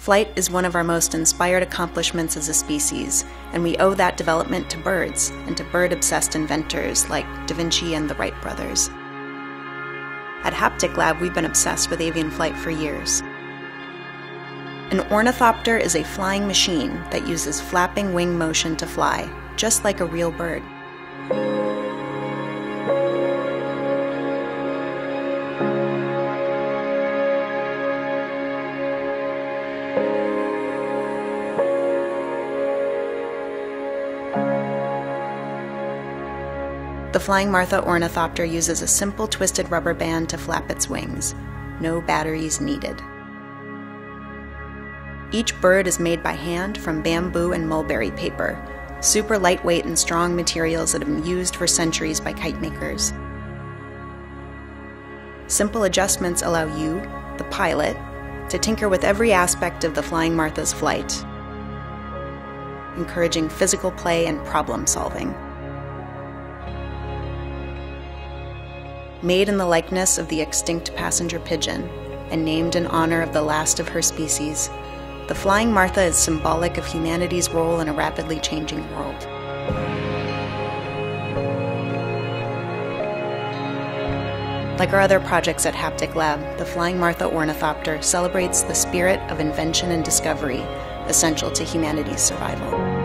Flight is one of our most inspired accomplishments as a species, and we owe that development to birds and to bird obsessed inventors like Da Vinci and the Wright brothers. At Haptic Lab, we've been obsessed with avian flight for years. An ornithopter is a flying machine that uses flapping wing motion to fly, just like a real bird. The Flying Martha ornithopter uses a simple twisted rubber band to flap its wings. No batteries needed. Each bird is made by hand from bamboo and mulberry paper, super lightweight and strong materials that have been used for centuries by kite makers. Simple adjustments allow you, the pilot, to tinker with every aspect of the Flying Martha's flight, encouraging physical play and problem solving. Made in the likeness of the extinct passenger pigeon and named in honor of the last of her species, the Flying Martha is symbolic of humanity's role in a rapidly changing world. Like our other projects at Haptic Lab, the Flying Martha Ornithopter celebrates the spirit of invention and discovery essential to humanity's survival.